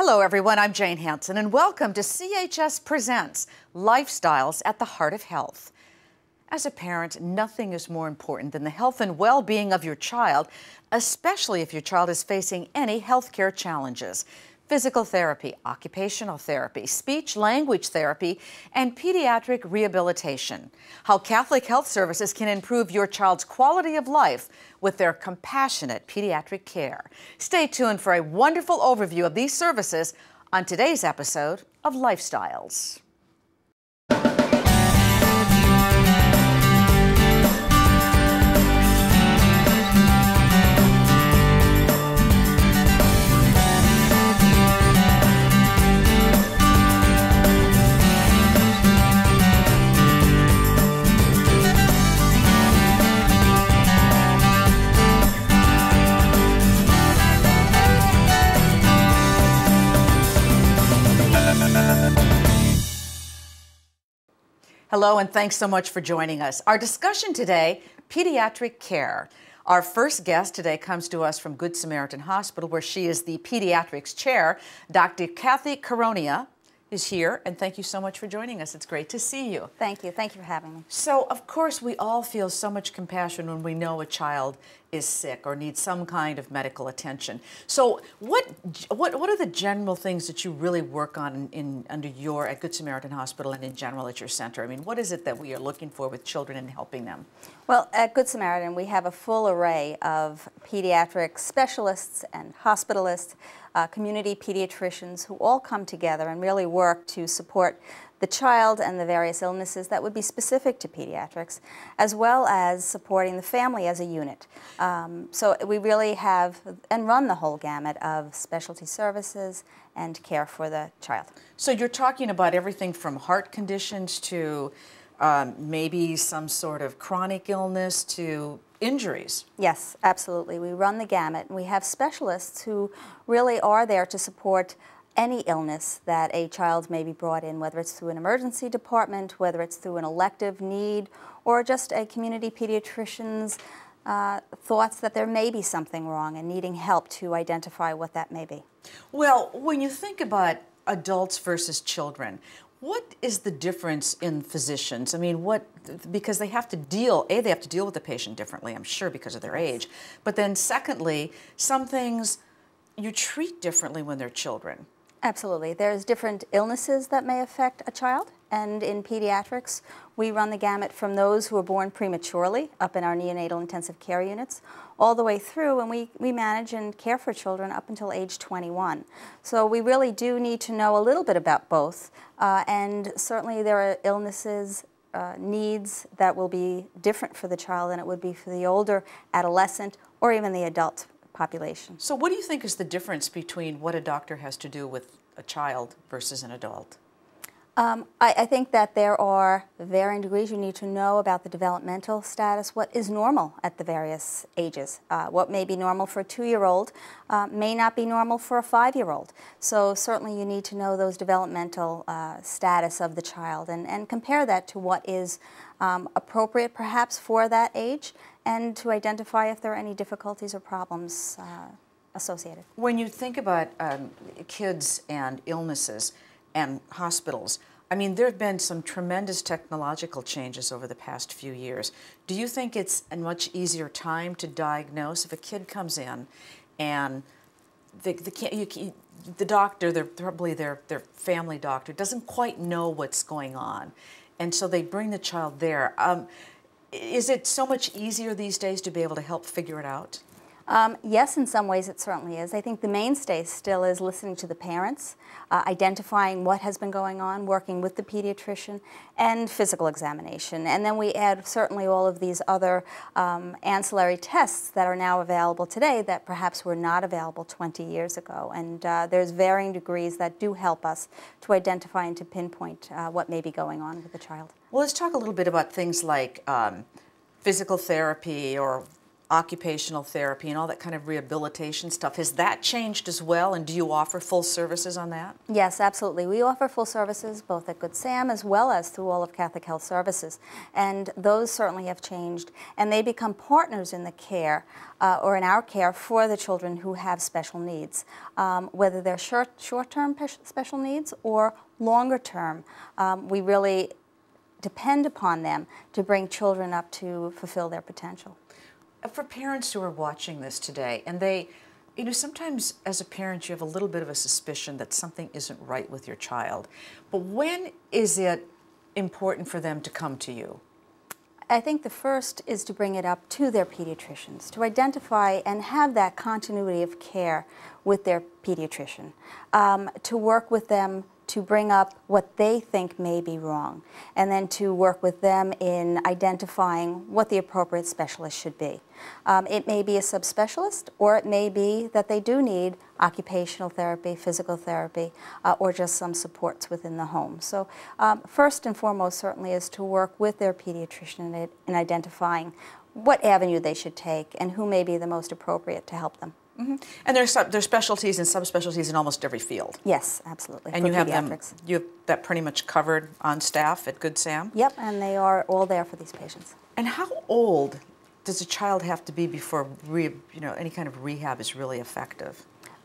Hello, everyone. I'm Jane Hanson, and welcome to CHS Presents Lifestyles at the Heart of Health. As a parent, nothing is more important than the health and well being of your child, especially if your child is facing any healthcare challenges physical therapy, occupational therapy, speech language therapy, and pediatric rehabilitation. How Catholic Health Services can improve your child's quality of life with their compassionate pediatric care. Stay tuned for a wonderful overview of these services on today's episode of Lifestyles. Hello, and thanks so much for joining us. Our discussion today pediatric care. Our first guest today comes to us from Good Samaritan Hospital, where she is the pediatrics chair. Dr. Kathy Caronia is here, and thank you so much for joining us. It's great to see you. Thank you. Thank you for having me. So, of course, we all feel so much compassion when we know a child is sick or needs some kind of medical attention. So, what what what are the general things that you really work on in, in under your at Good Samaritan Hospital and in general at your center? I mean, what is it that we are looking for with children and helping them? Well, at Good Samaritan, we have a full array of pediatric specialists and hospitalists uh, community pediatricians who all come together and really work to support the child and the various illnesses that would be specific to pediatrics, as well as supporting the family as a unit. Um, so we really have and run the whole gamut of specialty services and care for the child. So you're talking about everything from heart conditions to um, maybe some sort of chronic illness to injuries. Yes, absolutely. We run the gamut. and We have specialists who really are there to support any illness that a child may be brought in, whether it's through an emergency department, whether it's through an elective need, or just a community pediatrician's uh, thoughts that there may be something wrong and needing help to identify what that may be. Well, when you think about adults versus children, what is the difference in physicians? I mean, what, because they have to deal, A, they have to deal with the patient differently, I'm sure, because of their age. But then, secondly, some things you treat differently when they're children. Absolutely. There's different illnesses that may affect a child. And in pediatrics, we run the gamut from those who are born prematurely up in our neonatal intensive care units all the way through, and we, we manage and care for children up until age 21. So we really do need to know a little bit about both, uh, and certainly there are illnesses, uh, needs that will be different for the child than it would be for the older adolescent or even the adult population. So what do you think is the difference between what a doctor has to do with a child versus an adult? Um, I, I, think that there are varying degrees. You need to know about the developmental status, what is normal at the various ages. Uh, what may be normal for a two-year-old uh, may not be normal for a five-year-old. So certainly you need to know those developmental uh, status of the child and, and compare that to what is um, appropriate perhaps for that age and to identify if there are any difficulties or problems uh, associated. When you think about um, kids and illnesses, and hospitals. I mean, there have been some tremendous technological changes over the past few years. Do you think it's a much easier time to diagnose if a kid comes in and the, the, you, the doctor, probably their, their family doctor, doesn't quite know what's going on, and so they bring the child there? Um, is it so much easier these days to be able to help figure it out? Um, yes, in some ways it certainly is. I think the mainstay still is listening to the parents, uh, identifying what has been going on, working with the pediatrician, and physical examination. And then we add certainly all of these other um, ancillary tests that are now available today that perhaps were not available 20 years ago. And uh, there's varying degrees that do help us to identify and to pinpoint uh, what may be going on with the child. Well, let's talk a little bit about things like um, physical therapy or occupational therapy and all that kind of rehabilitation stuff. Has that changed as well? And do you offer full services on that? Yes, absolutely. We offer full services both at Good Sam as well as through all of Catholic Health Services. And those certainly have changed. And they become partners in the care uh, or in our care for the children who have special needs, um, whether they're short, short-term special needs or longer term. Um, we really depend upon them to bring children up to fulfill their potential. Uh, for parents who are watching this today and they you know sometimes as a parent you have a little bit of a suspicion that something isn't right with your child. But when is it important for them to come to you? I think the first is to bring it up to their pediatricians, to identify and have that continuity of care with their pediatrician, um, to work with them to bring up what they think may be wrong, and then to work with them in identifying what the appropriate specialist should be. Um, it may be a subspecialist, or it may be that they do need occupational therapy, physical therapy, uh, or just some supports within the home. So um, first and foremost certainly is to work with their pediatrician in, in identifying what avenue they should take and who may be the most appropriate to help them. Mm -hmm. And there's there's specialties and subspecialties in almost every field. Yes, absolutely. And you have them. You have that pretty much covered on staff at Good Sam. Yep, and they are all there for these patients. And how old does a child have to be before re, you know any kind of rehab is really effective?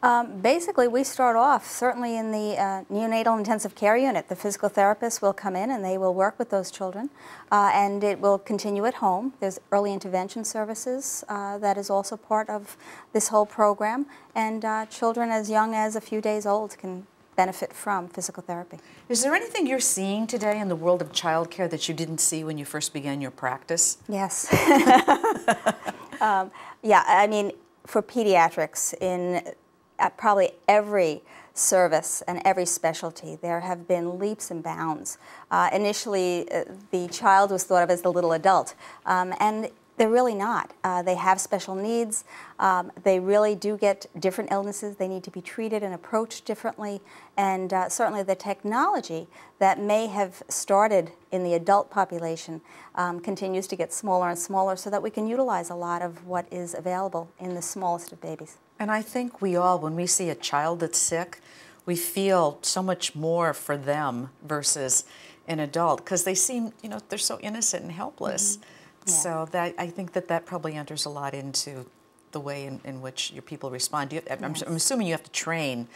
Um, basically, we start off certainly in the uh, neonatal intensive care unit. The physical therapists will come in and they will work with those children, uh, and it will continue at home. There's early intervention services uh, that is also part of this whole program, and uh, children as young as a few days old can benefit from physical therapy. Is there anything you're seeing today in the world of childcare that you didn't see when you first began your practice? Yes. um, yeah, I mean, for pediatrics in at probably every service and every specialty, there have been leaps and bounds. Uh, initially, uh, the child was thought of as the little adult, um, and they're really not. Uh, they have special needs. Um, they really do get different illnesses. They need to be treated and approached differently. And uh, certainly the technology that may have started in the adult population um, continues to get smaller and smaller so that we can utilize a lot of what is available in the smallest of babies. And I think we all, when we see a child that's sick, we feel so much more for them versus an adult because they seem, you know, they're so innocent and helpless. Mm -hmm. yeah. So that I think that that probably enters a lot into the way in, in which your people respond. You, I'm, yes. I'm assuming you have to train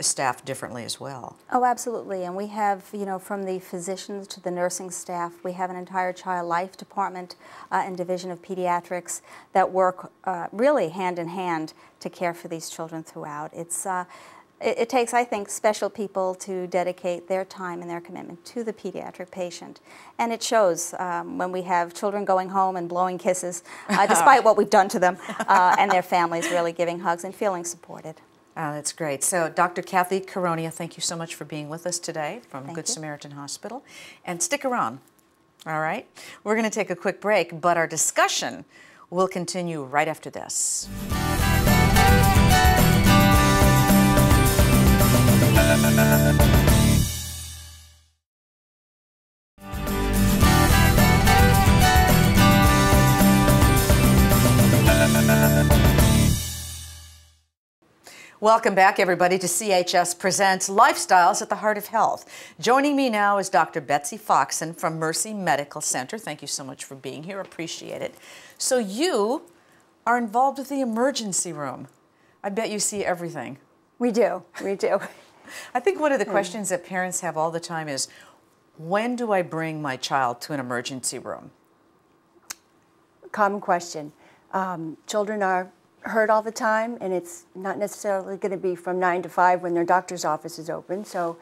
staff differently as well. Oh, absolutely. And we have, you know, from the physicians to the nursing staff, we have an entire child life department uh, and division of pediatrics that work uh, really hand in hand to care for these children throughout. It's, uh, it, it, takes, I think, special people to dedicate their time and their commitment to the pediatric patient. And it shows um, when we have children going home and blowing kisses, uh, despite what we've done to them, uh, and their families really giving hugs and feeling supported. Oh, that's great. So, Dr. Kathy Caronia, thank you so much for being with us today from thank Good you. Samaritan Hospital. And stick around, all right? We're going to take a quick break, but our discussion will continue right after this. Welcome back, everybody, to CHS Presents Lifestyles at the Heart of Health. Joining me now is Dr. Betsy Foxen from Mercy Medical Center. Thank you so much for being here. Appreciate it. So, you are involved with the emergency room. I bet you see everything. We do. We do. I think one of the questions that parents have all the time is when do I bring my child to an emergency room? Common question. Um, children are hurt all the time, and it's not necessarily going to be from 9 to 5 when their doctor's office is open. So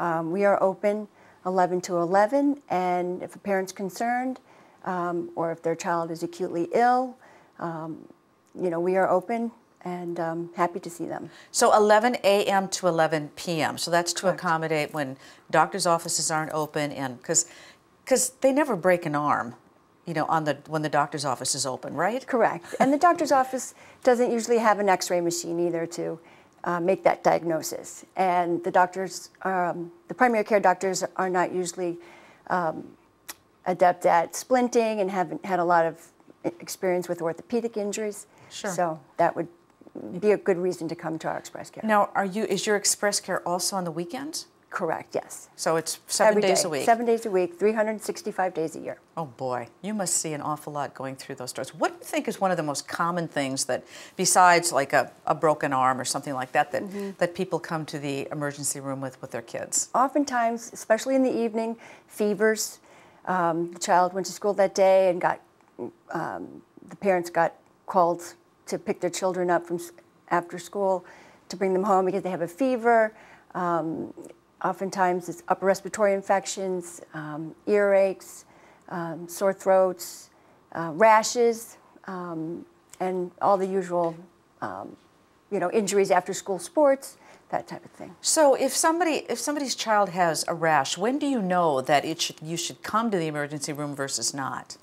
um, we are open 11 to 11, and if a parent's concerned um, or if their child is acutely ill, um, you know, we are open and um, happy to see them. So 11 a.m. to 11 p.m. So that's to Correct. accommodate when doctors' offices aren't open, and because because they never break an arm you know, on the when the doctor's office is open, right? Correct. And the doctor's office doesn't usually have an X-ray machine either to uh, make that diagnosis. And the doctors, um, the primary care doctors, are not usually um, adept at splinting and haven't had a lot of experience with orthopedic injuries. Sure. So that would be a good reason to come to our express care. Now, are you is your express care also on the weekends? Correct, yes. So it's seven Every days day. a week. Seven days a week, 365 days a year. Oh boy, you must see an awful lot going through those doors. What do you think is one of the most common things that, besides like a, a broken arm or something like that, that, Mm-hmm. that people come to the emergency room with with their kids? Oftentimes, especially in the evening, fevers. Um, the child went to school that day and got, um, the parents got called to pick their children up from after school to bring them home because they have a fever. Um, oftentimes, it's upper respiratory infections, um, earaches, um, sore throats, uh, rashes, um, and all the usual, um, you know, injuries after school sports, that type of thing. So if somebody if somebody's child has a rash, when do you know that it should you should come to the emergency room versus not?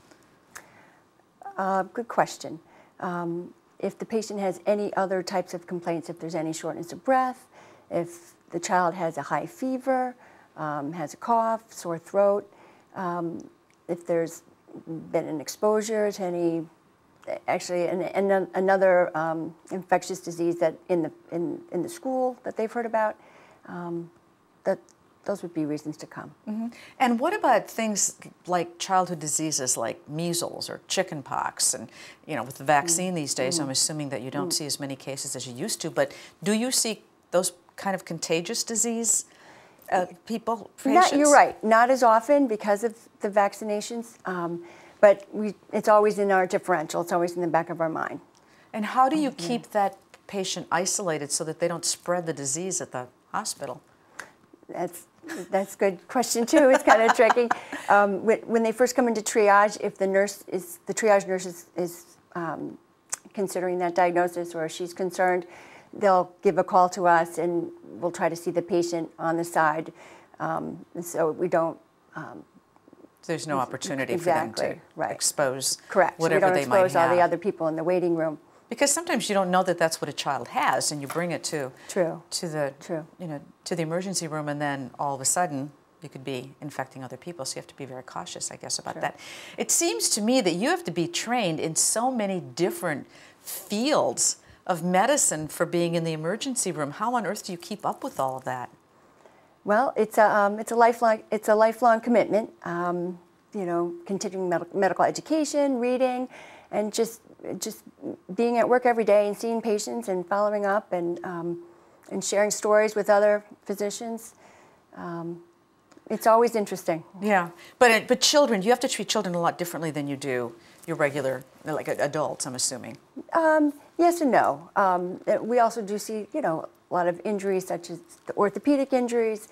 Uh, good question. Um, if the patient has any other types of complaints, if there's any shortness of breath, if the child has a high fever, um, has a cough, sore throat, um, if there's been an exposure to any, actually, an, an, another um, infectious disease that in the in, in the school that they've heard about, um, that those would be reasons to come. And what about things like childhood diseases like measles or chickenpox? And you know, with the vaccine these days, I'm assuming that you don't see as many cases as you used to. But do you see those kind of contagious disease uh, people? Not, you're right. Not as often because of the vaccinations, um, but we, it's always in our differential. It's always in the back of our mind. And how do you keep that patient isolated so that they don't spread the disease at the hospital? That's that's a good question too. It's kind of tricky. Um, when, when they first come into triage, if the nurse is the triage nurse is, is um, considering that diagnosis or she's concerned, they'll give a call to us and we'll try to see the patient on the side, um, and so we don't There's no opportunity for them to right. expose correct. We whatever don't they might expose all have. the other people in the waiting room. Because sometimes you don't know that that's what a child has, and you bring it to True. to the True. you know to the emergency room, and then all of a sudden you could be infecting other people. So you have to be very cautious, I guess, about Sure. that. It seems to me that you have to be trained in so many different fields of medicine for being in the emergency room. How on earth do you keep up with all of that? Well, it's a um, it's a lifelong it's a lifelong commitment. Um, you know, continuing med- medical education, reading, and just just being at work every day and seeing patients and following up and um, and sharing stories with other physicians. Um, it's always interesting. Yeah, but but children, you have to treat children a lot differently than you do your regular like adults. I'm assuming. Yes and no. Um, uh, we also do see, you know, a lot of injuries such as the orthopedic injuries.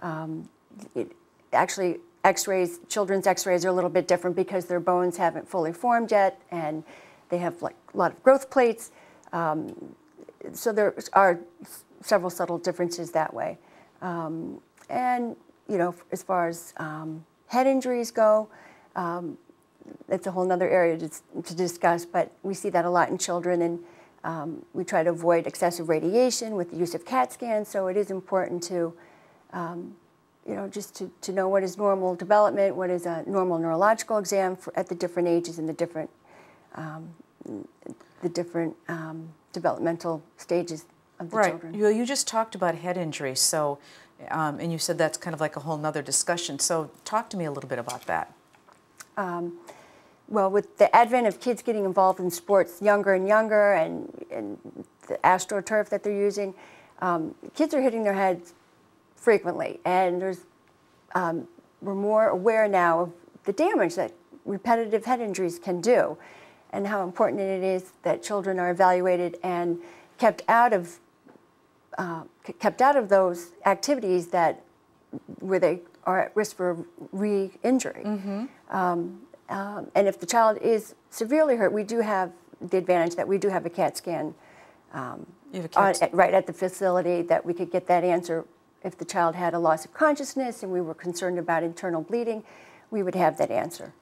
Um, it, actually, X-rays, children's X-rays are a little bit different because their bones haven't fully formed yet, and they have like a lot of growth plates. Um, so there are several subtle differences that way. Um, and you know, as far as um, head injuries go, that's a whole other area to, to discuss, but we see that a lot in children, and um, we try to avoid excessive radiation with the use of CAT scans. So it is important to, um, you know, just to, to know what is normal development, what is a normal neurological exam for, at the different ages and the different, um, the different um, developmental stages of the Right. children. You, you just talked about head injuries, so, um, and you said that's kind of like a whole nother discussion. So talk to me a little bit about that. Well, with the advent of kids getting involved in sports younger and younger, and, and the astroturf that they're using, um, kids are hitting their heads frequently, and there's um, we're more aware now of the damage that repetitive head injuries can do, and how important it is that children are evaluated and kept out of uh, kept out of those activities that where they are at risk for re-injury. Um, um, and if the child is severely hurt, we do have the advantage that we do have a CAT scan You have a on, at- right at the facility that we could get that answer. If the child had a loss of consciousness and we were concerned about internal bleeding, we would have that answer.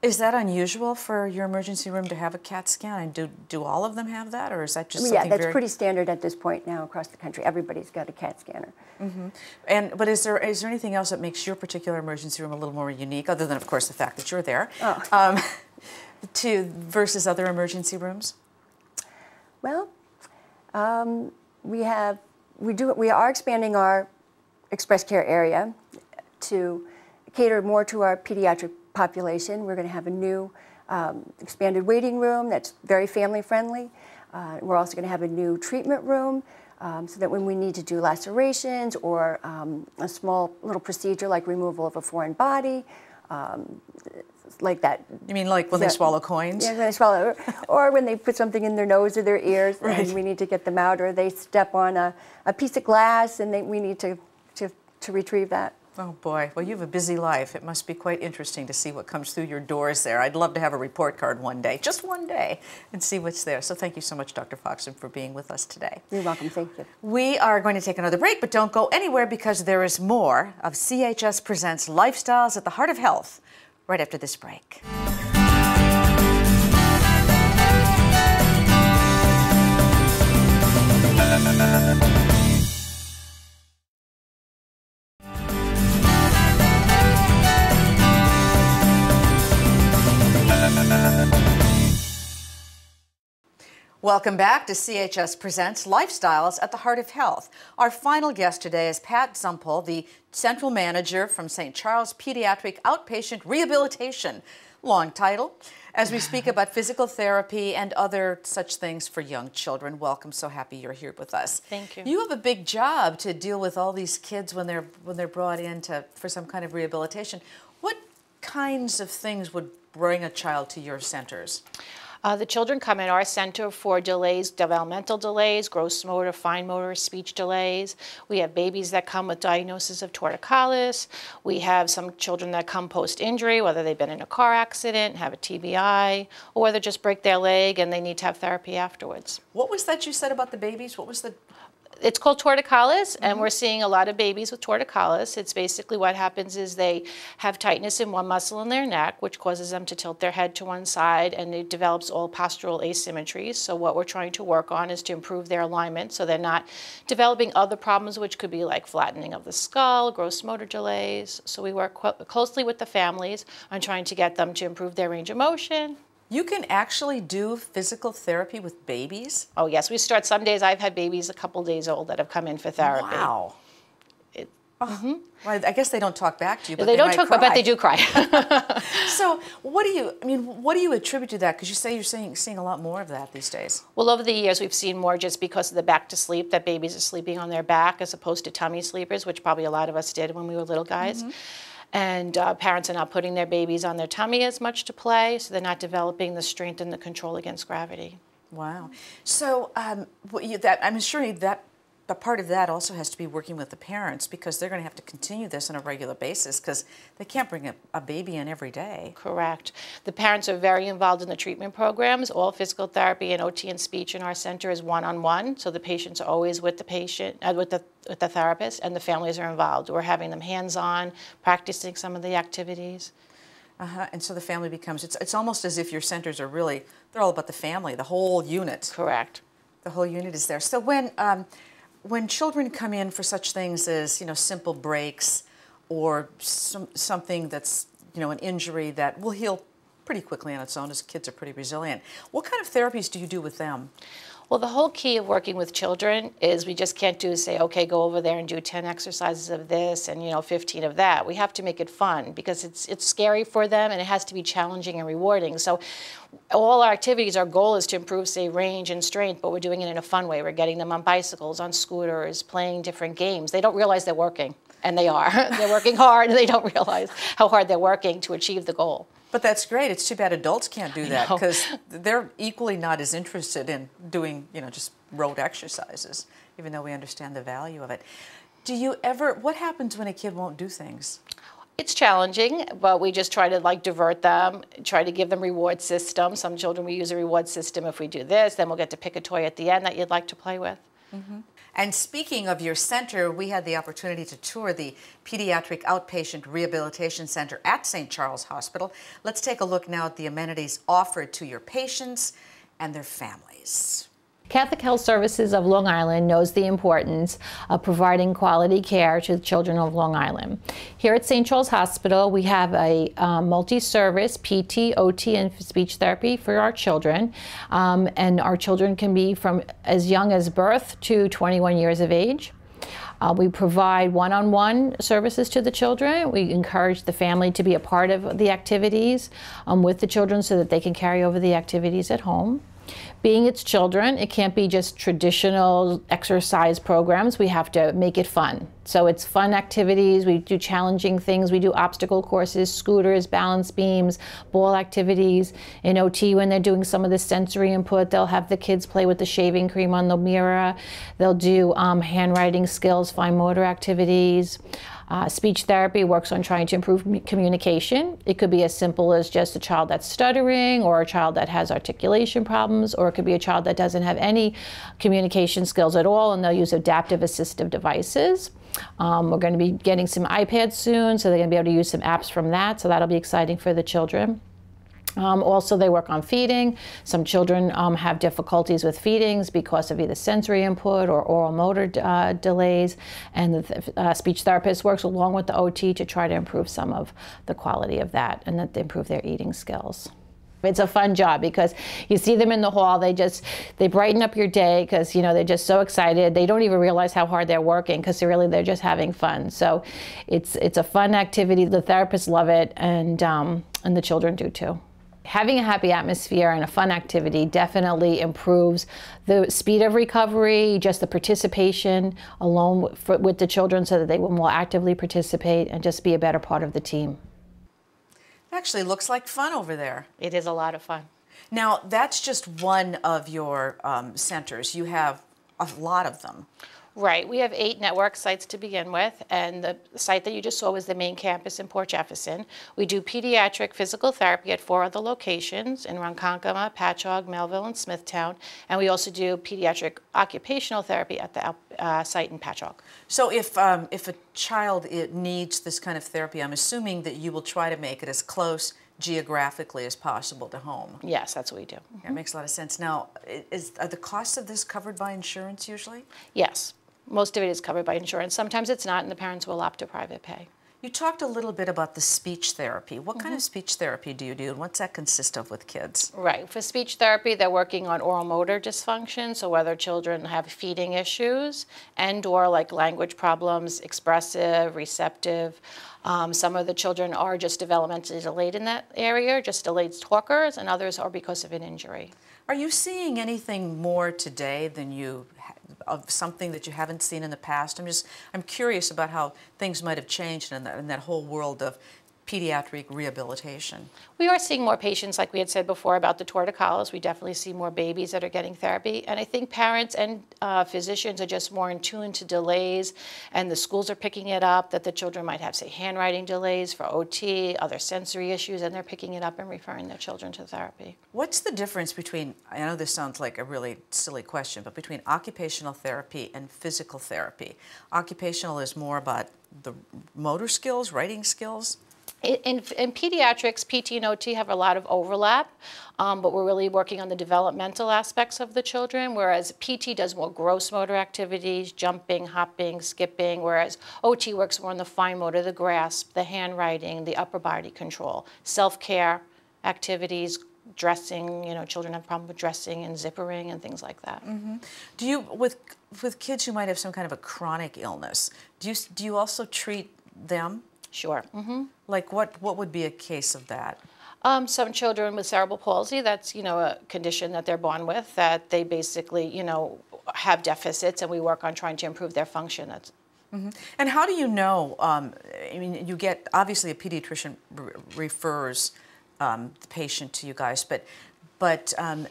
Is that unusual for your emergency room to have a CAT scan? And do, do all of them have that, or is that just yeah, that's very... pretty standard at this point now across the country. Everybody's got a CAT scanner. And but is there is there anything else that makes your particular emergency room a little more unique, other than of course the fact that you're there? Oh. Um, to versus other emergency rooms? Well, um, we have we do we are expanding our express care area to cater more to our pediatric population. We're going to have a new um, expanded waiting room that's very family friendly. Uh, we're also going to have a new treatment room um, so that when we need to do lacerations or um, a small little procedure like removal of a foreign body, um, like that. You mean like when Yeah. they swallow coins? Yeah, when they swallow, or when they put something in their nose or their ears, Right. and we need to get them out, or they step on a, a piece of glass and they, we need to, to, to retrieve that. Oh boy, well, you have a busy life. It must be quite interesting to see what comes through your doors there. I'd love to have a report card one day, just one day, and see what's there. So thank you so much, Dr. Foxen, for being with us today. You're welcome, thank you. We are going to take another break, but don't go anywhere because there is more of CHS Presents Lifestyles at the Heart of Health right after this break. Welcome back to CHS Presents Lifestyles at the Heart of Health. Our final guest today is Pat Zumpel, the Central Manager from St. Charles Pediatric Outpatient Rehabilitation. Long title. As we speak about physical therapy and other such things for young children, welcome. So happy you're here with us. Thank you. You have a big job to deal with all these kids when they're when they're brought in to, for some kind of rehabilitation. What kinds of things would bring a child to your centers? Uh, the children come in our center for delays, developmental delays, gross motor, fine motor, speech delays. We have babies that come with diagnosis of torticollis. We have some children that come post-injury, whether they've been in a car accident, have a TBI, or whether just break their leg and they need to have therapy afterwards. What was that you said about the babies? What was the It's called torticollis, and mm-hmm. we're seeing a lot of babies with torticollis. It's basically what happens is they have tightness in one muscle in their neck, which causes them to tilt their head to one side, and it develops all postural asymmetries. So what we're trying to work on is to improve their alignment, so they're not developing other problems, which could be like flattening of the skull, gross motor delays. So we work closely with the families on trying to get them to improve their range of motion, You can actually do physical therapy with babies? Oh yes, we start some days. I've had babies a couple days old that have come in for therapy. Wow. It- oh, mm-hmm. Well, I guess they don't talk back to you, but they, don't might talk, but cry. they do cry. So, what do you? I mean, what do you attribute to that? Because you say you're seeing seeing a lot more of that these days. well, over the years, we've seen more just because of the back to sleep that babies are sleeping on their back as opposed to tummy sleepers, which probably a lot of us did when we were little guys. Mm-hmm. And uh, parents are not putting their babies on their tummy as much to play, so they're not developing the strength and the control against gravity. Wow. So, um, that I'm sure that a part of that also has to be working with the parents because they're going to have to continue this on a regular basis because they can't bring a, a baby in every day. Correct. The parents are very involved in the treatment programs. All physical therapy and OT and speech in our center is one-on-one, so the patients are always with the patient, uh, with the with the therapist, and the families are involved. We're having them hands-on, practicing some of the activities. Uh-huh. And so the family becomes. It's it's almost as if your centers are really they're all about the family, the whole unit. Correct. The whole unit is there. So when um, when children come in for such things as you know simple breaks or some, something that's you know an injury that will heal pretty quickly on its own, as kids are pretty resilient. What kind of therapies do you do with them? Well, the whole key of working with children is we just can't do say, okay, go over there and do 10 exercises of this and you know 15 of that. We have to make it fun because it's it's scary for them and it has to be challenging and rewarding. So all our activities, our goal is to improve, say, range and strength, but we're doing it in a fun way. We're getting them on bicycles, on scooters, playing different games. They don't realize they're working, and they are. they're working hard, and they don't realize how hard they're working to achieve the goal. But that's great. It's too bad adults can't do that because they're equally not as interested in doing, you know, just road exercises, even though we understand the value of it. Do you ever, what happens when a kid won't do things? It's challenging, but we just try to like divert them, try to give them reward systems. Some children we use a reward system. If we do this, then we'll get to pick a toy at the end that you'd like to play with. Mm-hmm. And speaking of your center, we had the opportunity to tour the Pediatric Outpatient Rehabilitation Center at St. Charles Hospital. Let's take a look now at the amenities offered to your patients and their families. Catholic Health Services of Long Island knows the importance of providing quality care to the children of Long Island. Here at St. Charles Hospital, we have a um, multi-service PT, OT, and speech therapy for our children. Um, and our children can be from as young as birth to 21 years of age. Uh, we provide one on one services to the children. We encourage the family to be a part of the activities um, with the children so that they can carry over the activities at home being its children, it can't be just traditional exercise programs. We have to make it fun. So it's fun activities. We do challenging things. We do obstacle courses, scooters, balance beams, ball activities. In OT, when they're doing some of the sensory input, they'll have the kids play with the shaving cream on the mirror. They'll do um, handwriting skills, fine motor activities. Uh, speech therapy works on trying to improve communication. It could be as simple as just a child that's stuttering or a child that has articulation problems, or it could be a child that doesn't have any communication skills at all and they'll use adaptive assistive devices. Um, we're going to be getting some iPads soon, so they're going to be able to use some apps from that, so that'll be exciting for the children. Um, also, they work on feeding. Some children um, have difficulties with feedings because of either sensory input or oral motor uh, delays, and the uh, speech therapist works along with the OT to try to improve some of the quality of that and that they improve their eating skills. It's a fun job because you see them in the hall. They just they brighten up your day because you know they're just so excited. They don't even realize how hard they're working because really they're just having fun. So it's it's a fun activity. The therapists love it, and um, and the children do too having a happy atmosphere and a fun activity definitely improves the speed of recovery, just the participation alone for, with the children so that they will more actively participate and just be a better part of the team. It actually looks like fun over there. It is a lot of fun. Now, that's just one of your um, centers. You have a lot of them. Right. We have eight network sites to begin with, and the site that you just saw was the main campus in Port Jefferson. We do pediatric physical therapy at four other locations in Ronkonkoma, Patchogue, Melville, and Smithtown, and we also do pediatric occupational therapy at the uh, site in Patchogue. So if, um, if a child needs this kind of therapy, I'm assuming that you will try to make it as close geographically as possible to home. Yes, that's what we do. Yeah, it makes a lot of sense. Now, is, are the costs of this covered by insurance usually? Yes most of it is covered by insurance. Sometimes it's not, and the parents will opt to private pay. You talked a little bit about the speech therapy. What mm -hmm. kind of mm-hmm. speech therapy do you do, and what's that consist of with kids? Right. For speech therapy, they're working on oral motor dysfunction, so whether children have feeding issues and or like language problems, expressive, receptive. Um, some of the children are just developmentally delayed in that area, just delayed talkers, and others are because of an injury. Are you seeing anything more today than you of something that you haven't seen in the past? I'm just, I'm curious about how things might have changed in that, in that whole world of pediatric rehabilitation. We are seeing more patients, like we had said before about the torticollis. We definitely see more babies that are getting therapy. And I think parents and uh, physicians are just more in tune to delays, and the schools are picking it up that the children might have, say, handwriting delays for OT, other sensory issues, and they're picking it up and referring their children to therapy. What's the difference between, I know this sounds like a really silly question, but between occupational therapy and physical therapy? Occupational is more about the motor skills, writing skills? In, in, pediatrics, PT and OT have a lot of overlap, um, but we're really working on the developmental aspects of the children, whereas PT does more gross motor activities, jumping, hopping, skipping, whereas OT works more on the fine motor, the grasp, the handwriting, the upper body control, self-care activities, dressing, you know, children have problem with dressing and zippering and things like that. Mm -hmm. Do you, with, with kids who might have some kind of a chronic illness, do you, do you also treat them? Sure. Mm -hmm. Like what, what would be a case of that? Um, some children with cerebral palsy, that's, you know, a condition that they're born with, that they basically, you know, have deficits and we work on trying to improve their function. That's, Mm -hmm. And how do you know? Um, I mean, you get obviously a pediatrician refers um, the patient to you guys, but but um,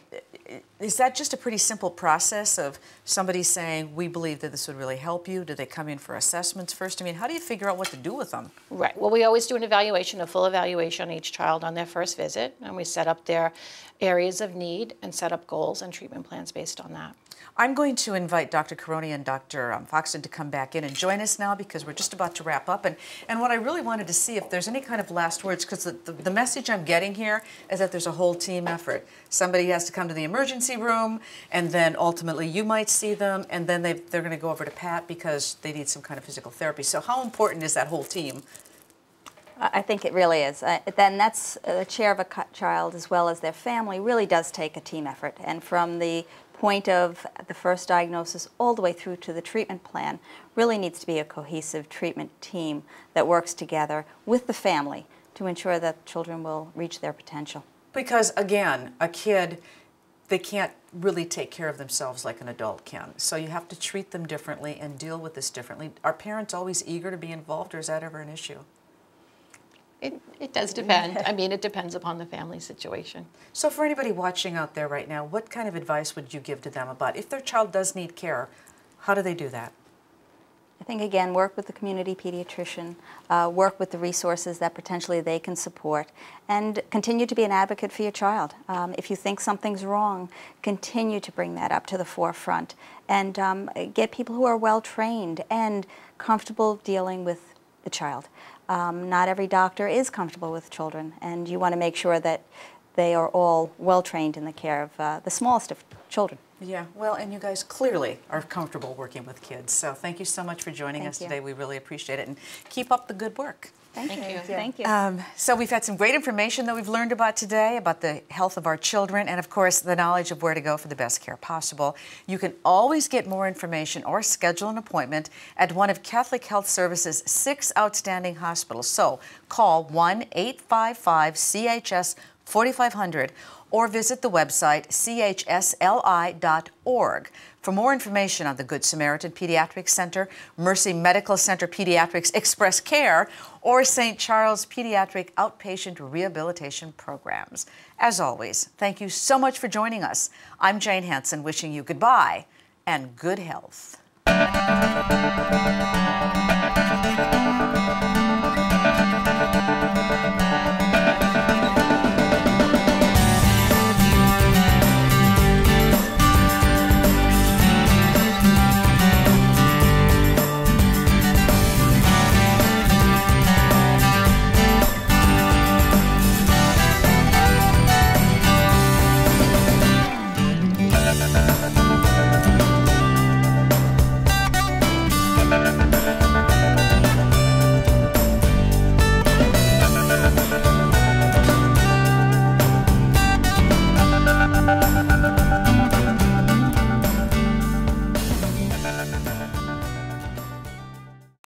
is that just a pretty simple process of somebody saying, we believe that this would really help you? Do they come in for assessments first? I mean, how do you figure out what to do with them? Right. Well, we always do an evaluation, a full evaluation on each child on their first visit, and we set up their areas of need and set up goals and treatment plans based on that. I'm going to invite Dr. Caronia and Dr. Um, Foxen to come back in and join us now because we're just about to wrap up. And, and what I really wanted to see if there's any kind of last words, because the, the, the message I'm getting here is that there's a whole team effort somebody has to come to the emergency room, and then ultimately you might see them, and then they, they're going to go over to Pat because they need some kind of physical therapy. So, how important is that whole team? I think it really is. Uh, then that's uh, the chair of a child as well as their family really does take a team effort. And from the point of the first diagnosis all the way through to the treatment plan really needs to be a cohesive treatment team that works together with the family to ensure that children will reach their potential. Because again, a kid, they can't really take care of themselves like an adult can. So you have to treat them differently and deal with this differently. Are parents always eager to be involved or is that ever an issue? It, it does depend. I mean, it depends upon the family situation. So for anybody watching out there right now, what kind of advice would you give to them about if their child does need care, how do they do that? Think, again, work with the community pediatrician, uh, work with the resources that potentially they can support, and continue to be an advocate for your child. Um, if you think something's wrong, continue to bring that up to the forefront and um, get people who are well trained and comfortable dealing with the child. Um, not every doctor is comfortable with children, and you want to make sure that they are all well trained in the care of uh, the smallest of children. Yeah, well, and you guys clearly are comfortable working with kids. So thank you so much for joining thank us you. today. We really appreciate it. And keep up the good work. Thank, thank you. you. Thank you. Um, so we've had some great information that we've learned about today about the health of our children and of course the knowledge of where to go for the best care possible. You can always get more information or schedule an appointment at one of Catholic Health Services six outstanding hospitals. So call 1-855-CHS-4500 or visit the website chsli.org. For more information on the Good Samaritan Pediatric Center, Mercy Medical Center Pediatrics Express Care, or St. Charles Pediatric Outpatient Rehabilitation Programs. As always, thank you so much for joining us. I'm Jane Hanson, wishing you goodbye and good health.